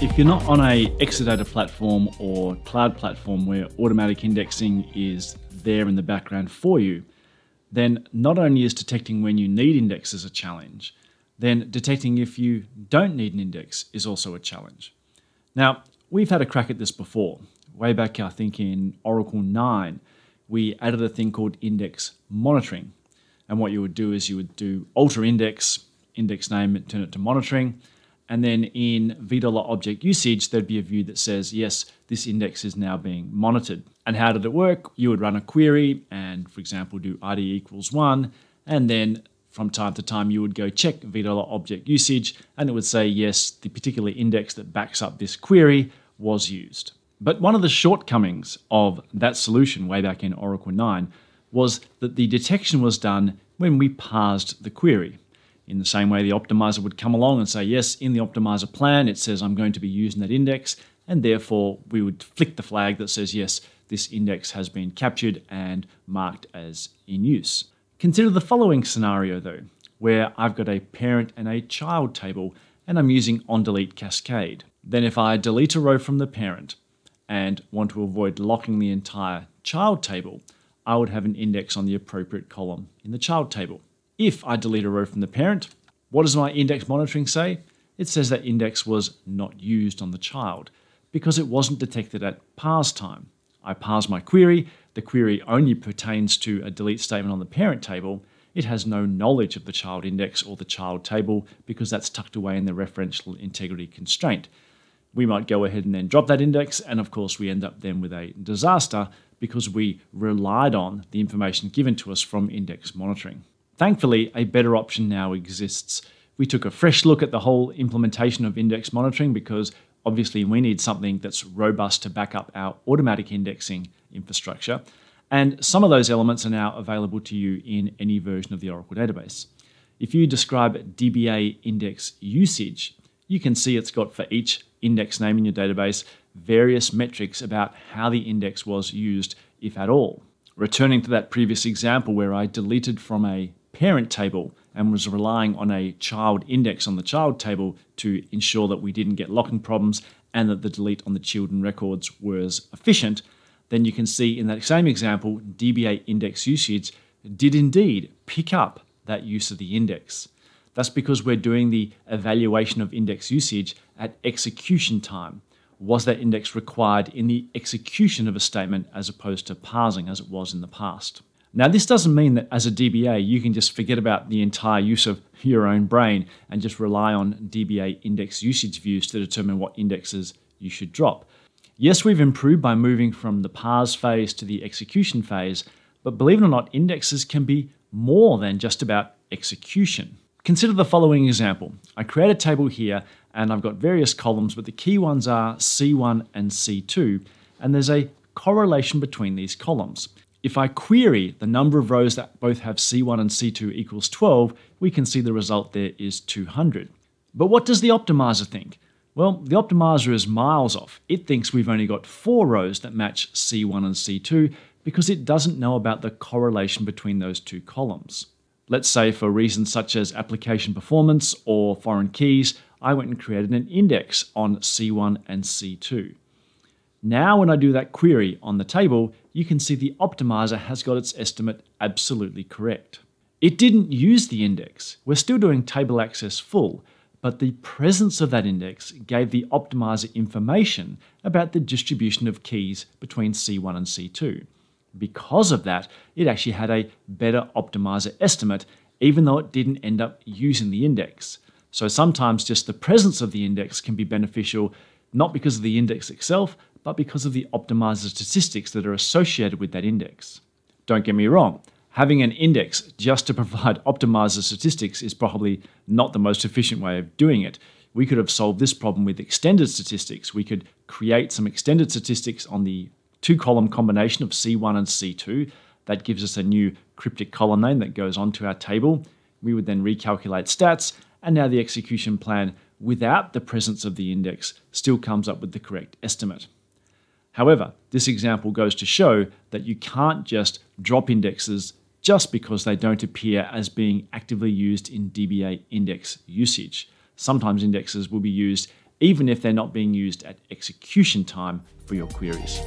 If you're not on a Exadata platform or cloud platform where automatic indexing is there in the background for you, then not only is detecting when you need indexes a challenge, then detecting if you don't need an index is also a challenge. Now, we've had a crack at this before. Way back, I think in Oracle 9, we added a thing called index monitoring. And what you would do is you would do alter index, index name, turn it to monitoring. And then in VDollar object usage, there'd be a view that says, yes, this index is now being monitored. And how did it work? You would run a query and, for example, do ID equals one. And then from time to time, you would go check VDollar object usage and it would say, yes, the particular index that backs up this query was used. But one of the shortcomings of that solution way back in Oracle 9 was that the detection was done when we parsed the query. In the same way, the optimizer would come along and say, yes, in the optimizer plan, it says I'm going to be using that index, and therefore we would flick the flag that says, yes, this index has been captured and marked as in use. Consider the following scenario though, where I've got a parent and a child table and I'm using on delete cascade. Then if I delete a row from the parent and want to avoid locking the entire child table, I would have an index on the appropriate column in the child table. If I delete a row from the parent, what does my index monitoring say? It says that index was not used on the child because it wasn't detected at parse time. I parse my query, the query only pertains to a delete statement on the parent table, it has no knowledge of the child index or the child table because that's tucked away in the referential integrity constraint. We might go ahead and then drop that index, and of course, we end up then with a disaster because we relied on the information given to us from index monitoring. Thankfully, a better option now exists. We took a fresh look at the whole implementation of index monitoring because obviously we need something that's robust to back up our automatic indexing infrastructure. And some of those elements are now available to you in any version of the Oracle database. If you describe DBA index usage, you can see it's got for each index name in your database various metrics about how the index was used, if at all. Returning to that previous example where I deleted from a parent table and was relying on a child index on the child table to ensure that we didn't get locking problems and that the delete on the children records was efficient, then you can see in that same example, DBA index usage did indeed pick up that use of the index. That's because we're doing the evaluation of index usage at execution time. Was that index required in the execution of a statement as opposed to parsing as it was in the past? Now, this doesn't mean that as a DBA, you can just forget about the entire use of your own brain and just rely on DBA index usage views to determine what indexes you should drop. Yes, we've improved by moving from the parse phase to the execution phase, but believe it or not, indexes can be more than just about execution. Consider the following example. I create a table here and I've got various columns, but the key ones are C1 and C2, and there's a correlation between these columns. If I query the number of rows that both have C1 and C2 equals 12, we can see the result there is 200. But what does the optimizer think? Well, the optimizer is miles off. It thinks we've only got four rows that match C1 and C2 because it doesn't know about the correlation between those two columns. Let's say for reasons such as application performance or foreign keys, I went and created an index on C1 and C2. Now when I do that query on the table, you can see the optimizer has got its estimate absolutely correct. It didn't use the index. We're still doing table access full, but the presence of that index gave the optimizer information about the distribution of keys between C1 and C2. Because of that, it actually had a better optimizer estimate, even though it didn't end up using the index. So sometimes just the presence of the index can be beneficial, not because of the index itself, but because of the optimizer statistics that are associated with that index. Don't get me wrong, having an index just to provide optimizer statistics is probably not the most efficient way of doing it. We could have solved this problem with extended statistics. We could create some extended statistics on the two column combination of C1 and C2. That gives us a new cryptic column name that goes onto our table. We would then recalculate stats, and now the execution plan without the presence of the index still comes up with the correct estimate. However, this example goes to show that you can't just drop indexes just because they don't appear as being actively used in DBA index usage. Sometimes indexes will be used even if they're not being used at execution time for your queries.